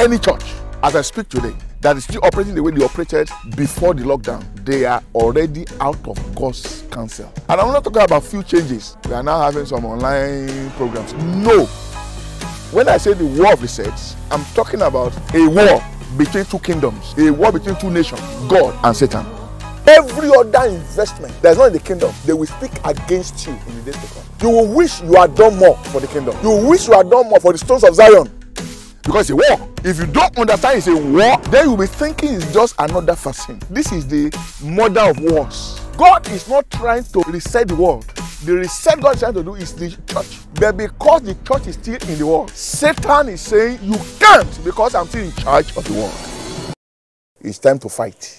any church as I speak today that is still operating the way they operated before the lockdown, they are already out of God's counsel. And I'm not talking about few changes. We are now having some online programs. No. When I say the war of resets, I'm talking about a war between two kingdoms, a war between two nations, God and Satan. Every other investment that's not in the kingdom, they will speak against you in the days to come. You will wish you had done more for the kingdom. You will wish you had done more for the stones of Zion. Because a war. If you don't understand it's a war, then you'll be thinking it's just another vaccine. This is the mother of wars. God is not trying to reset the world. The reset God is trying to do is the church. But because the church is still in the world, Satan is saying you can't because I'm still in charge of the world. It's time to fight.